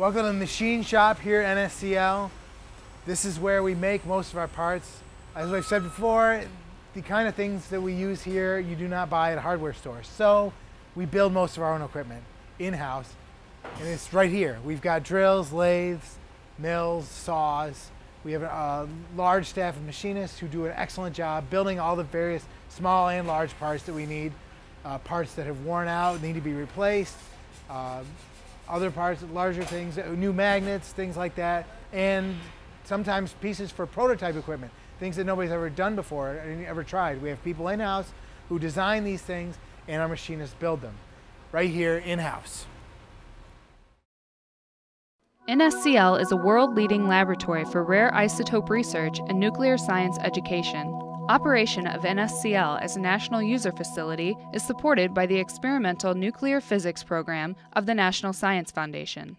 Welcome to the machine shop here at NSCL. This is where we make most of our parts. As I've said before, the kind of things that we use here you do not buy at a hardware store. So we build most of our own equipment in-house and it's right here. We've got drills, lathes, mills, saws. We have a large staff of machinists who do an excellent job building all the various small and large parts that we need. Uh, parts that have worn out, need to be replaced. Uh, other parts, larger things, uh, new magnets, things like that, and sometimes pieces for prototype equipment, things that nobody's ever done before and ever tried. We have people in-house who design these things and our machinists build them right here in-house. NSCL is a world-leading laboratory for rare isotope research and nuclear science education. Operation of NSCL as a national user facility is supported by the Experimental Nuclear Physics Program of the National Science Foundation.